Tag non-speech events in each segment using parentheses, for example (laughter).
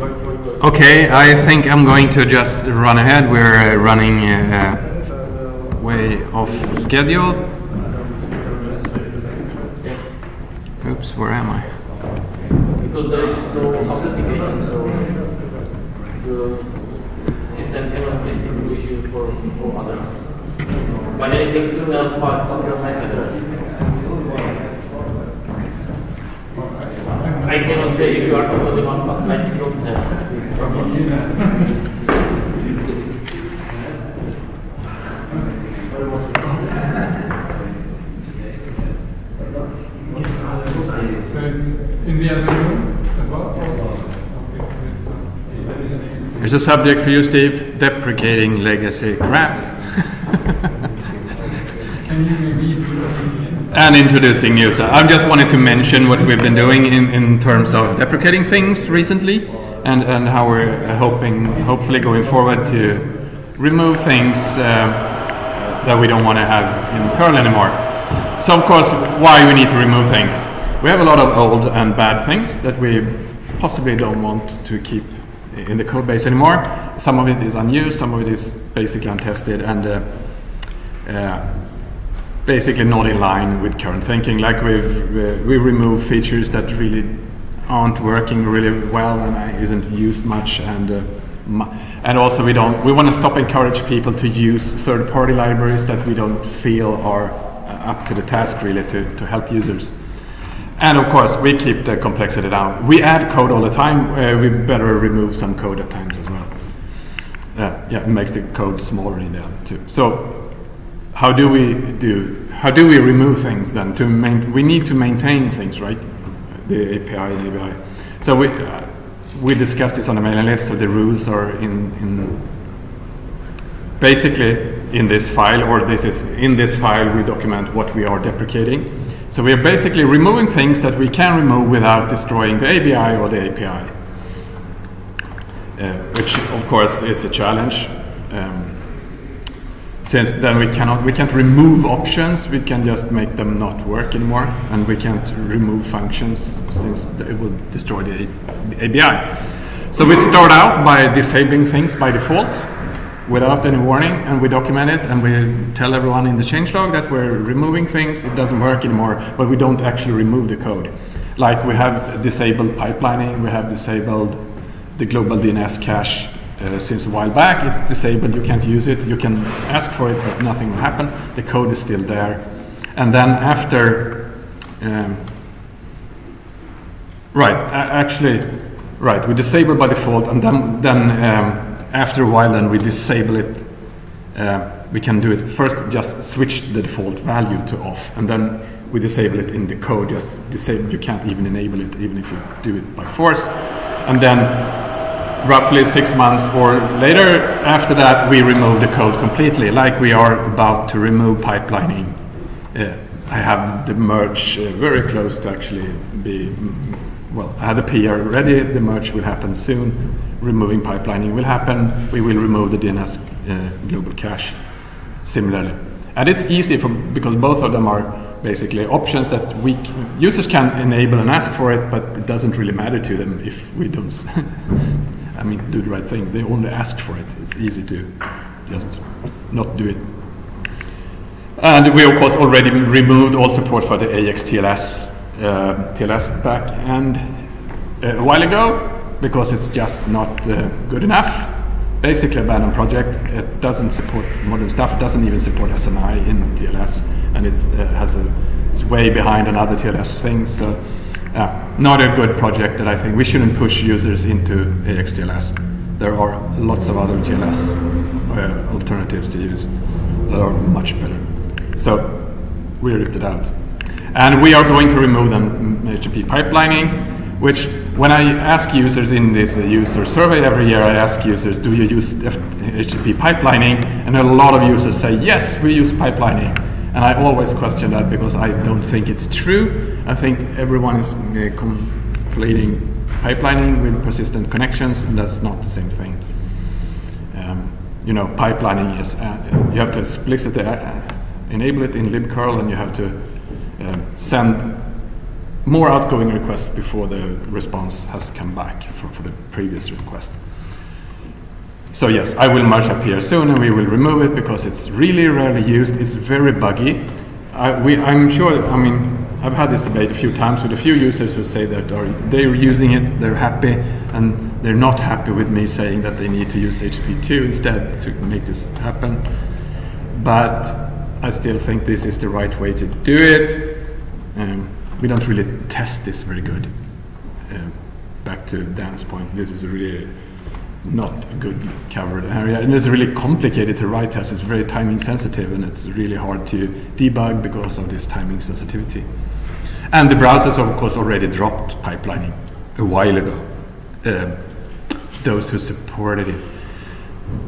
Okay, I think I'm going to just run ahead. We're uh, running uh, way off schedule. Oops, where am I? Because there is no authentication, so the system cannot distinguish you for, others. By anything else but of your address. I cannot say if you are totally on but I There's a subject for you, Steve. Deprecating legacy crap. And introducing new stuff. I just wanted to mention what we've been doing in, in terms of deprecating things recently and, and how we're hoping, hopefully going forward to remove things uh, that we don't want to have in curl anymore. So of course, why we need to remove things. We have a lot of old and bad things that we possibly don't want to keep in the code base anymore. Some of it is unused, some of it is basically untested and uh, uh, basically not in line with current thinking. Like we've uh, we remove features that really aren't working really well and isn't used much, and uh, and also we don't we want to stop encourage people to use third-party libraries that we don't feel are uh, up to the task really to, to help users. And of course, we keep the complexity down. We add code all the time. Uh, we better remove some code at times as well. Uh, yeah, it makes the code smaller in the end too. So how do we do how do we remove things then to main, we need to maintain things right the api and ABI so we uh, we discussed this on the mailing list so the rules are in in basically in this file or this is in this file we document what we are deprecating. So we are basically removing things that we can remove without destroying the api or the ABI uh, which of course is a challenge um, since then we cannot we can't remove options. We can just make them not work anymore and we can't remove functions since it will destroy the, ABI so we start out by disabling things by default without any warning and we document it and we tell everyone in the changelog that we're removing things. It doesn't work anymore but we don't actually remove the code. Like we have disabled pipelining we have disabled the global DNS cache uh, since a while back. It's disabled, you can't use it. You can ask for it, but nothing will happen. The code is still there. And then after, um, right, actually, right, we disable by default, and then, then um, after a while, then we disable it. Uh, we can do it first, just switch the default value to off, and then we disable it in the code. Just disable, you can't even enable it, even if you do it by force. And then roughly six months or later after that we remove the code completely like we are about to remove pipelining. Uh, i have the merge uh, very close to actually be well i had the pr ready. The merge will happen soon. Removing pipelining will happen. We will remove the dns uh, global cache similarly. And it's easy for, because both of them are basically options that we users can enable and ask for it but it doesn't really matter to them if we don't (laughs) I mean, do the right thing. They only ask for it. It's easy to just not do it. And we, of course, already removed all support for the AXTLS uh, TLS back end uh, a while ago because it's just not uh, good enough. Basically, a abandoned project. It doesn't support modern stuff. It doesn't even support SNI in TLS, and it uh, has a it's way behind on other TLS things. So, uh, not a good project that I think we shouldn't push users into AXTLS. There are lots of other TLS uh, alternatives to use that are much better. So we ripped it out. And we are going to remove them HTTP pipelining, which when I ask users in this uh, user survey every year, I ask users, do you use HTTP pipelining? And a lot of users say, yes, we use pipelining. And I always question that because I don't think it's true. I think everyone is uh, conflating pipelining with persistent connections, and that's not the same thing. Um, you know, pipelining is uh, you have to explicitly uh, enable it in libcurl, and you have to uh, send more outgoing requests before the response has come back for, for the previous request. So yes, I will merge up here soon and we will remove it because it's really rarely used. It's very buggy. I, we, I'm sure, I mean, I've had this debate a few times with a few users who say that are, they're using it, they're happy, and they're not happy with me saying that they need to use HTTP2 instead to make this happen. But I still think this is the right way to do it. Um, we don't really test this very good. Uh, back to Dan's point, this is a really not a good covered area. And it's really complicated to write tests. It's very timing sensitive and it's really hard to debug because of this timing sensitivity. And the browsers, of course, already dropped pipelining a while ago. Uh, those who supported it.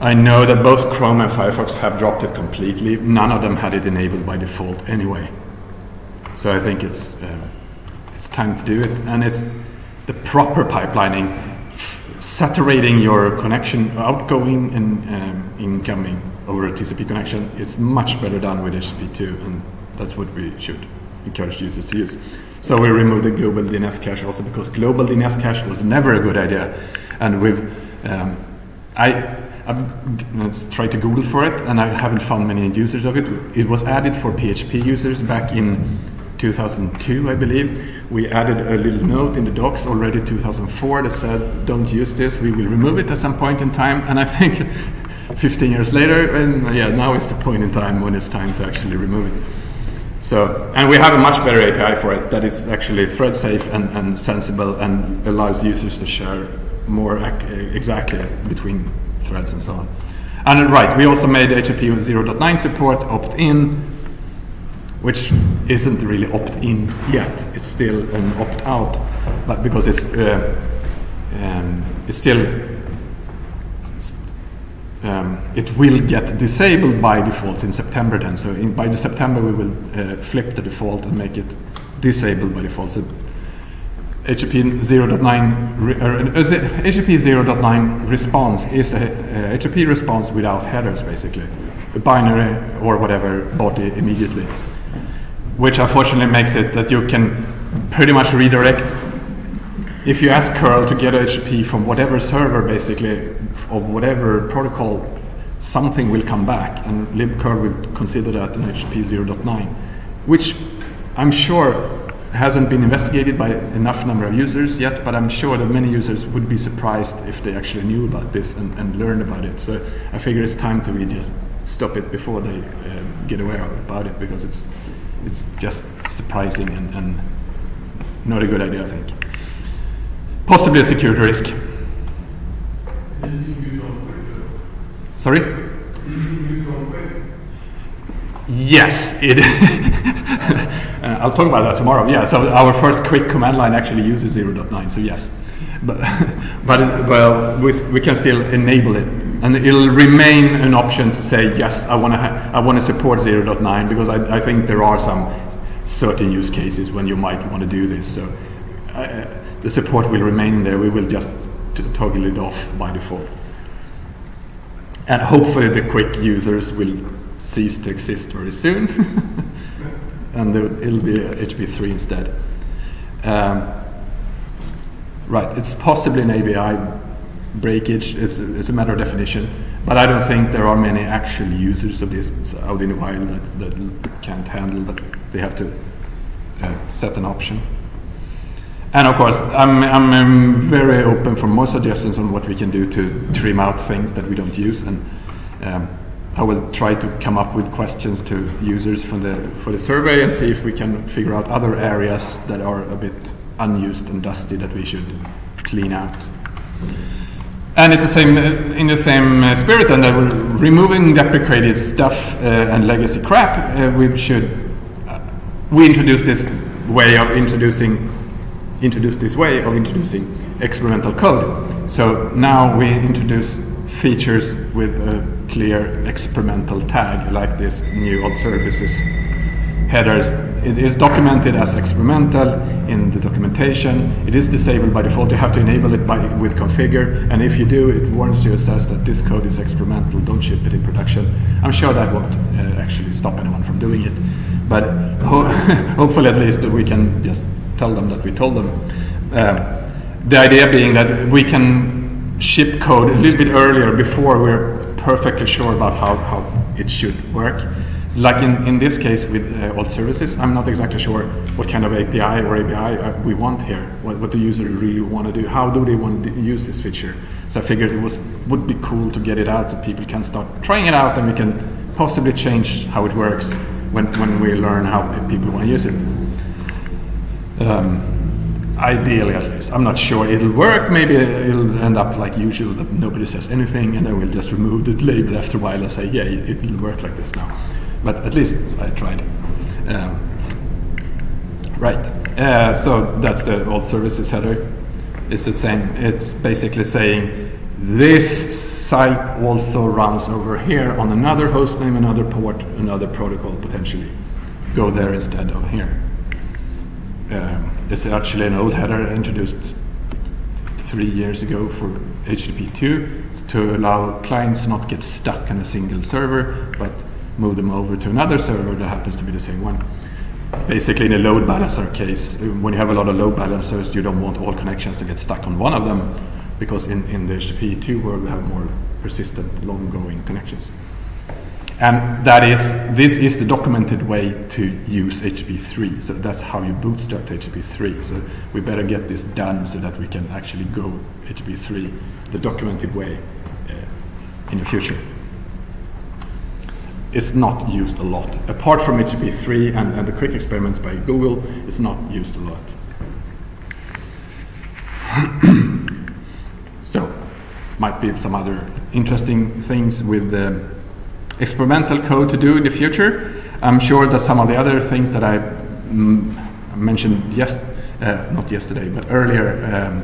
I know that both Chrome and Firefox have dropped it completely. None of them had it enabled by default anyway. So I think it's uh, it's time to do it, and it's the proper pipelining saturating your connection, outgoing and um, incoming over a TCP connection, is much better done with HTTP2, and that's what we should encourage users to use. So we removed the global DNS cache also because global DNS cache was never a good idea, and we've um, I. I've tried to Google for it, and I haven't found many users of it. It was added for PHP users back in 2002, I believe, we added a little note in the docs already 2004 that said, don't use this, we will remove it at some point in time. And I think (laughs) 15 years later, and uh, yeah, now is the point in time when it's time to actually remove it. So, and we have a much better API for it that is actually thread safe and, and sensible and allows users to share more uh, exactly between threads and so on. And uh, right, we also made HTTP 0.9 support opt-in which isn't really opt-in yet. It's still an opt-out, but because it's uh, um, it's still um, it will get disabled by default in September then. So in, by the September we will uh, flip the default and make it disabled by default. So HTTP 0.9 uh, HTTP 0.9 response is a, a HTTP response without headers basically, a binary or whatever body immediately which unfortunately makes it that you can pretty much redirect. If you ask curl to get HTTP from whatever server, basically, or whatever protocol, something will come back, and libcurl will consider that an HTTP 0.9, which I'm sure hasn't been investigated by enough number of users yet, but I'm sure that many users would be surprised if they actually knew about this and, and learned about it. So I figure it's time to really just stop it before they uh, get aware about it because it's it's just surprising and, and not a good idea, I think. Possibly a security risk. Sorry? Yes, it. (laughs) uh, I'll talk about that tomorrow. Yeah, so our first QUIC command line actually uses 0.9, so yes. But, (laughs) but well, we, we can still enable it and it'll remain an option to say yes, I want to I want to support 0.9 because I, I think there are some certain use cases when you might want to do this. So uh, the support will remain there. We will just toggle it off by default, and hopefully the QUIC users will cease to exist very soon, (laughs) and it'll be HB3 instead. Um, right, it's possibly an ABI breakage. It's, it's a matter of definition. But I don't think there are many actual users of this out in the wild that, that can't handle that. They have to uh, set an option. And of course, I'm, I'm, I'm, very open for more suggestions on what we can do to trim out things that we don't use. And um, I will try to come up with questions to users from the, for the survey and see if we can figure out other areas that are a bit unused and dusty that we should clean out. And the same, in the same uh, spirit, and that we're removing deprecated stuff uh, and legacy crap. Uh, we should uh, we introduce this way of introducing introduce this way of introducing experimental code. So now we introduce features with a clear experimental tag, like this new alt-svc headers it is documented as experimental in the documentation. It is disabled by default. You have to enable it by, with configure. And if you do, it warns you, says that this code is experimental. Don't ship it in production. I'm sure that won't uh, actually stop anyone from doing it. But (laughs) ho hopefully at least we can just tell them that we told them. Um, the idea being that we can ship code a little bit earlier before we're perfectly sure about how, how it should work. Like in, in this case with uh, alt-svc, I'm not exactly sure what kind of API or ABI uh, we want here. What, what the user really want to do. How do they want to use this feature? So I figured it was would be cool to get it out so people can start trying it out and we can possibly change how it works when, when we learn how pe- people want to use it. Um, ideally, at least. I'm not sure it'll work. Maybe it'll end up like usual that nobody says anything, and then we'll just remove the label after a while and say, yeah, it, it will work like this now. But at least I tried. Um, right. Uh, so that's the alt-svc header. It's the same. It's basically saying this site also runs over here on another host name, another port, another protocol potentially. Go there instead of here. Um, it's actually an old header introduced three years ago for HTTP2 to allow clients not get stuck in a single server, but move them over to another server that happens to be the same one. Basically, in a load balancer case, when you have a lot of load balancers, you don't want all connections to get stuck on one of them, because in, in the HTTP2 world, we have more persistent, long-going connections. And that is, this is the documented way to use HTTP3. So that's how you bootstrap to HTTP3. So we better get this done so that we can actually go HTTP3 the documented way uh, in the future. It's not used a lot. Apart from HTTP3 and, and the QUIC experiments by Google, it's not used a lot. (clears throat) so, might be some other interesting things with the experimental code to do in the future. I'm sure that some of the other things that I mm, mentioned yes, uh, not yesterday, but earlier, um,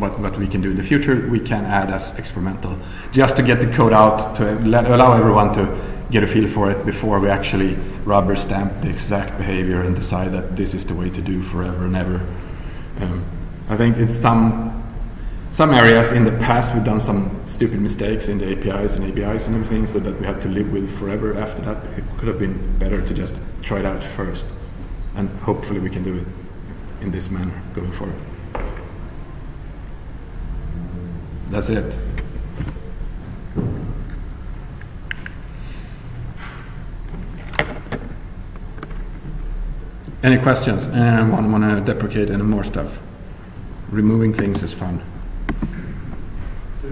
what, what we can do in the future, we can add as experimental, just to get the code out to allow everyone to get a feel for it before we actually rubber stamp the exact behavior and decide that this is the way to do forever and ever. Um, I think in some some areas in the past we've done some stupid mistakes in the APIs and ABIs and everything, so that we have to live with forever after that. It could have been better to just try it out first, and hopefully we can do it in this manner going forward. That's it. Any questions? Anyone want to deprecate any more stuff? Removing things is fun. So